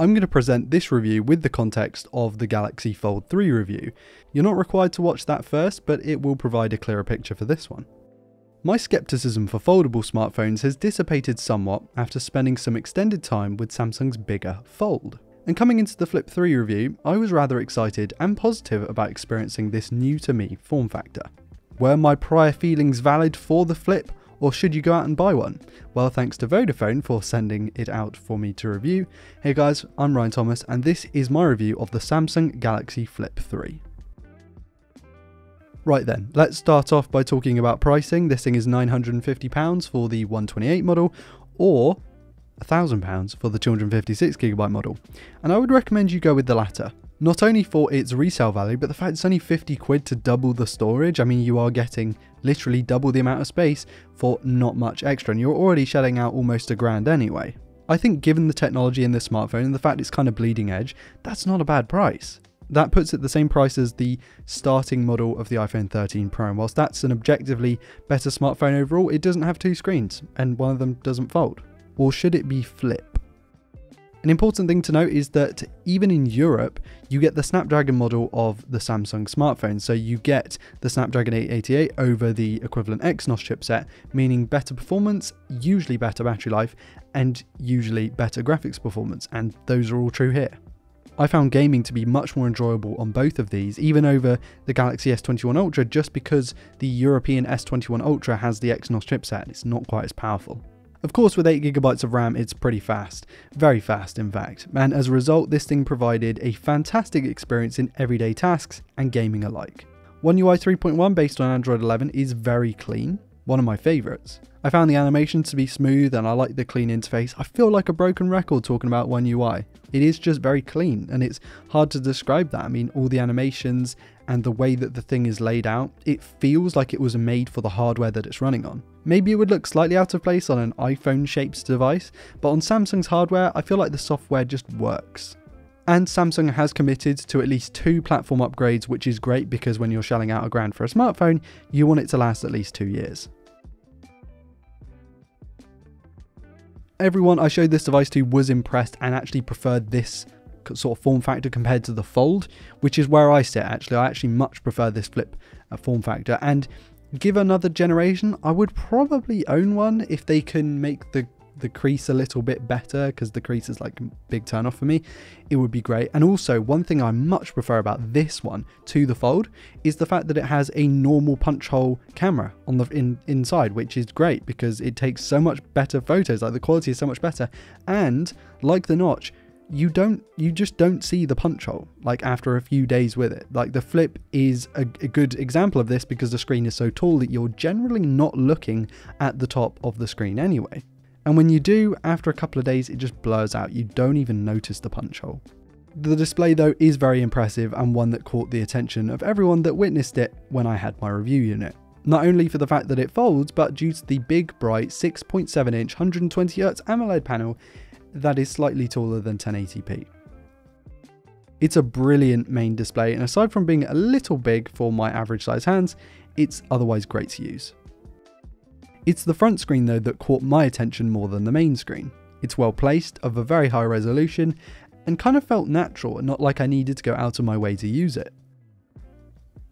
I'm going to present this review with the context of the Galaxy Fold 3 review. You're not required to watch that first, but it will provide a clearer picture for this one. My skepticism for foldable smartphones has dissipated somewhat after spending some extended time with Samsung's bigger Fold. And coming into the Flip 3 review, I was rather excited and positive about experiencing this new to me form factor. Were my prior feelings valid for the Flip, or should you go out and buy one? Well, thanks to Vodafone for sending it out for me to review. Hey guys, I'm Ryan Thomas, and this is my review of the Samsung Galaxy Flip 3. Right then, let's start off by talking about pricing. This thing is £950 for the 128 model or £1,000 for the 256GB model. And I would recommend you go with the latter. Not only for its resale value, but the fact it's only 50 quid to double the storage. I mean, you are getting literally double the amount of space for not much extra, and you're already shelling out almost a grand anyway. I think given the technology in this smartphone and the fact it's kind of bleeding edge, that's not a bad price. That puts it the same price as the starting model of the iPhone 13 Pro. And whilst that's an objectively better smartphone overall, it doesn't have two screens and one of them doesn't fold. Or should it be flip? An important thing to note is that even in Europe, you get the Snapdragon model of the Samsung smartphone. So you get the Snapdragon 888 over the equivalent Exynos chipset, meaning better performance, usually better battery life, and usually better graphics performance. And those are all true here. I found gaming to be much more enjoyable on both of these, even over the Galaxy S21 Ultra, just because the European S21 Ultra has the Exynos chipset. It's not quite as powerful. Of course, with 8GB of RAM, it's pretty fast. Very fast, in fact. And as a result, this thing provided a fantastic experience in everyday tasks and gaming alike. One UI 3.1 based on Android 11 is very clean, one of my favourites. I found the animations to be smooth and I like the clean interface. I feel like a broken record talking about One UI. It is just very clean and it's hard to describe that. I mean, all the animations and the way that the thing is laid out, it feels like it was made for the hardware that it's running on. Maybe it would look slightly out of place on an iPhone shaped device, but on Samsung's hardware, I feel like the software just works. And Samsung has committed to at least two platform upgrades, which is great because when you're shelling out a grand for a smartphone, you want it to last at least two years. Everyone I showed this device to was impressed and actually preferred this sort of form factor compared to the Fold, which is where I sit actually. I actually much prefer this flip uh, form factor. And give another generation, I would probably own one if they can make the the crease a little bit better because the crease is like a big turn off for me, it would be great. And also one thing I much prefer about this one to the Fold is the fact that it has a normal punch hole camera on the in, inside, which is great because it takes so much better photos, like the quality is so much better. And like the notch, you don't you just don't see the punch hole like after a few days with it like the flip is a, a, good example of this because the screen is so tall that you're generally not looking at the top of the screen anyway and when you do, after a couple of days, it just blurs out. You don't even notice the punch hole. The display though is very impressive and one that caught the attention of everyone that witnessed it when I had my review unit. Not only for the fact that it folds, but due to the big, bright 6.7 inch 120Hz AMOLED panel that is slightly taller than 1080p. It's a brilliant main display and aside from being a little big for my average size hands, it's otherwise great to use. It's the front screen though that caught my attention more than the main screen. It's well placed, of a very high resolution, and kind of felt natural and not like I needed to go out of my way to use it.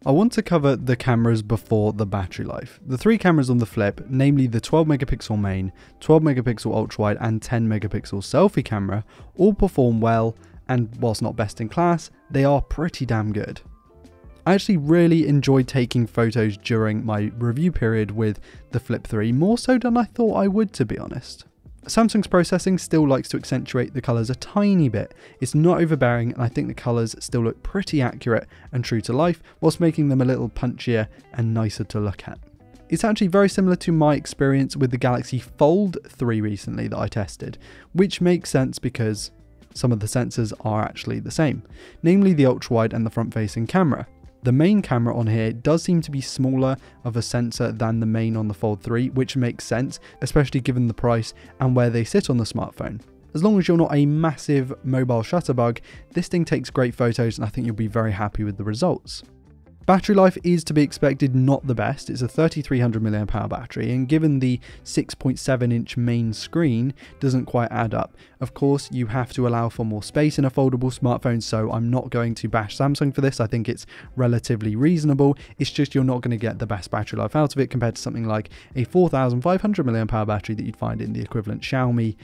I want to cover the cameras before the battery life. The three cameras on the flip, namely the 12 megapixel main, 12 megapixel ultra wide and 10 megapixel selfie camera, all perform well and whilst not best in class, they are pretty damn good. I actually really enjoyed taking photos during my review period with the Flip 3, more so than I thought I would to be honest. Samsung's processing still likes to accentuate the colours a tiny bit. It's not overbearing and I think the colours still look pretty accurate and true to life, whilst making them a little punchier and nicer to look at. It's actually very similar to my experience with the Galaxy Fold 3 recently that I tested, which makes sense because some of the sensors are actually the same, namely the ultra wide and the front facing camera. The main camera on here does seem to be smaller of a sensor than the main on the Fold 3, which makes sense, especially given the price and where they sit on the smartphone. As long as you're not a massive mobile shutterbug, this thing takes great photos and I think you'll be very happy with the results. Battery life is to be expected not the best. It's a 3300 mAh battery, and given the 6.7 inch main screen, doesn't quite add up. Of course, you have to allow for more space in a foldable smartphone, so I'm not going to bash Samsung for this. I think it's relatively reasonable. It's just you're not going to get the best battery life out of it compared to something like a 4500 mAh battery that you'd find in the equivalent Xiaomi,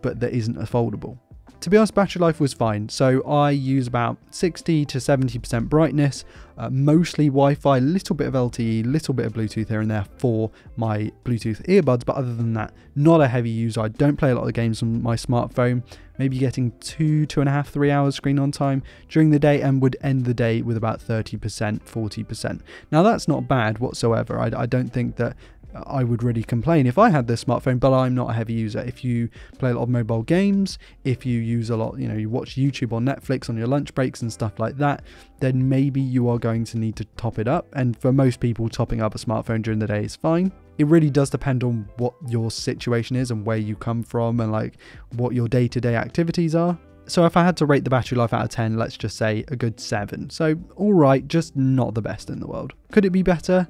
but that isn't a foldable. To be honest, battery life was fine. So I use about 60 to 70% brightness, uh, mostly Wi-Fi, little bit of LTE, little bit of Bluetooth here and there for my Bluetooth earbuds. But other than that, not a heavy user. I don't play a lot of games on my smartphone. Maybe getting two, two and a half, three hours screen on time during the day, and would end the day with about 30%, 40%. Now that's not bad whatsoever. I, I don't think that I would really complain if I had this smartphone, but I'm not a heavy user. If you play a lot of mobile games, if you use a lot, you know, you watch YouTube or Netflix on your lunch breaks and stuff like that, then maybe you are going to need to top it up. And for most people, topping up a smartphone during the day is fine. It really does depend on what your situation is and where you come from and like what your day to day activities are. So if I had to rate the battery life out of 10, let's just say a good 7. So alright, just not the best in the world. Could it be better?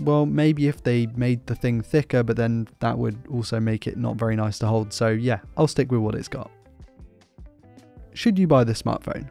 Well, maybe if they made the thing thicker, but then that would also make it not very nice to hold. So yeah, I'll stick with what it's got. Should you buy this smartphone?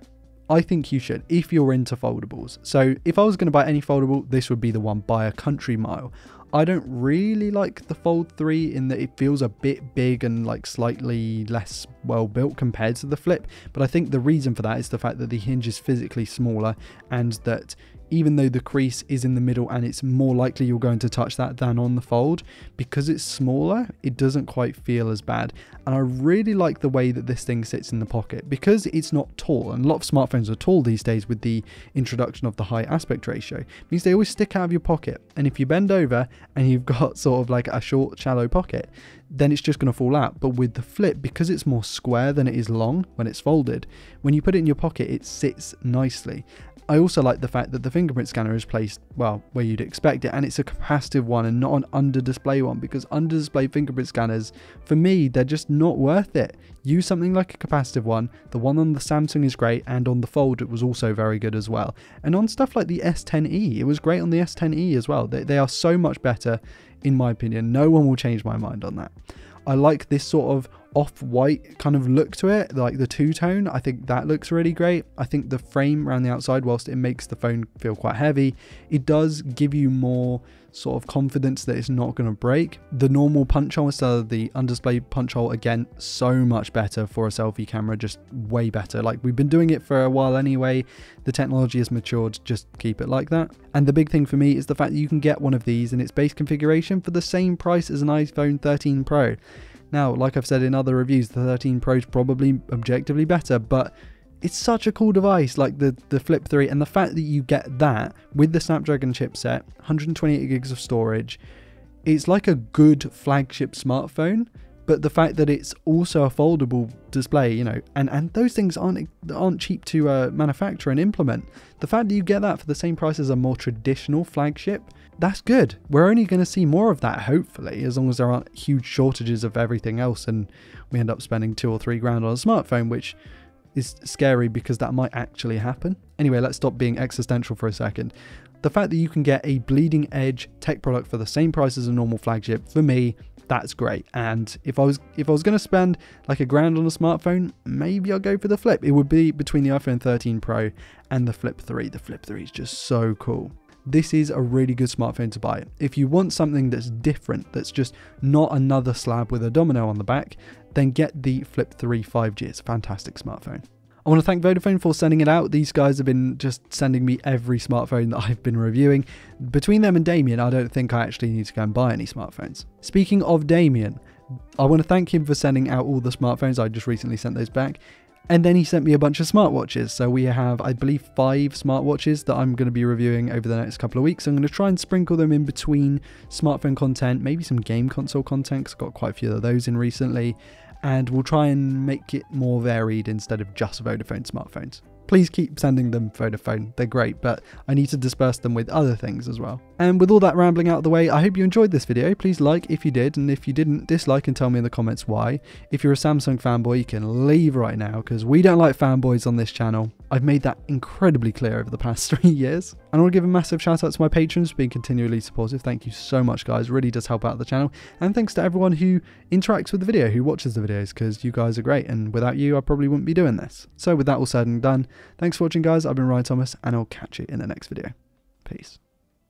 I think you should if you're into foldables. So if I was going to buy any foldable, this would be the one by a country mile. I don't really like the Fold 3 in that it feels a bit big and like slightly less well built compared to the Flip, but I think the reason for that is the fact that the hinge is physically smaller and that even though the crease is in the middle and it's more likely you're going to touch that than on the fold, because it's smaller, it doesn't quite feel as bad. And I really like the way that this thing sits in the pocket because it's not tall. And a lot of smartphones are tall these days with the introduction of the high aspect ratio. Means they always stick out of your pocket. And if you bend over and you've got sort of like a short, shallow pocket, then it's just going to fall out. But with the flip, because it's more square than it is long when it's folded, when you put it in your pocket, it sits nicely. I also like the fact that the fingerprint scanner is placed, well, where you'd expect it, and it's a capacitive one and not an under display one because under display fingerprint scanners, for me, they're just not worth it. Use something like a capacitive one. The one on the Samsung is great, and on the Fold, it was also very good as well. And on stuff like the S10e, it was great on the S10e as well. They, they are so much better, in my opinion. No one will change my mind on that. I like this sort of off-white kind of look to it, like the two-tone. I think that looks really great. I think the frame around the outside, whilst it makes the phone feel quite heavy, it does give you more sort of confidence that it's not going to break. The normal punch hole instead of the undisplay punch hole, again, so much better for a selfie camera, just way better. Like we've been doing it for a while anyway. The technology has matured, just keep it like that. And the big thing for me is the fact that you can get one of these in its base configuration for the same price as an iPhone 13 Pro. Now, like I've said in other reviews, the 13 Pro is probably objectively better, but it's such a cool device like the, the Flip 3 and the fact that you get that with the Snapdragon chipset, 128 gigs of storage, it's like a good flagship smartphone but the fact that it's also a foldable display, you know, and, and those things aren't aren't cheap to uh, manufacture and implement. The fact that you get that for the same price as a more traditional flagship, that's good. We're only going to see more of that, hopefully, as long as there aren't huge shortages of everything else and we end up spending two or three grand on a smartphone, which is scary because that might actually happen. Anyway, let's stop being existential for a second. The fact that you can get a bleeding edge tech product for the same price as a normal flagship, for me, that's great. And if I was if I was going to spend like a grand on a smartphone, maybe I'll go for the Flip. It would be between the iPhone 13 Pro and the Flip 3. The Flip 3 is just so cool. This is a really good smartphone to buy. If you want something that's different, that's just not another slab with a domino on the back, then get the Flip 3 5G. It's a fantastic smartphone. I want to thank Vodafone for sending it out. These guys have been just sending me every smartphone that I've been reviewing. Between them and Damien, I don't think I actually need to go and buy any smartphones. Speaking of Damien, I want to thank him for sending out all the smartphones. I just recently sent those back. And then he sent me a bunch of smartwatches. So we have, I believe, five smartwatches that I'm going to be reviewing over the next couple of weeks. I'm going to try and sprinkle them in between smartphone content, maybe some game console content, because I've got quite a few of those in recently and we'll try and make it more varied instead of just Vodafone smartphones. Please keep sending them Vodafone, they're great, but I need to disperse them with other things as well. And with all that rambling out of the way, I hope you enjoyed this video. Please like if you did, and if you didn't, dislike and tell me in the comments why. If you're a Samsung fanboy, you can leave right now because we don't like fanboys on this channel. I've made that incredibly clear over the past three years. And I want to give a massive shout out to my patrons for being continually supportive. Thank you so much, guys. Really does help out the channel. And thanks to everyone who interacts with the video, who watches the videos, because you guys are great. And without you, I probably wouldn't be doing this. So with that all said and done, thanks for watching, guys. I've been Ryan Thomas, and I'll catch you in the next video. Peace.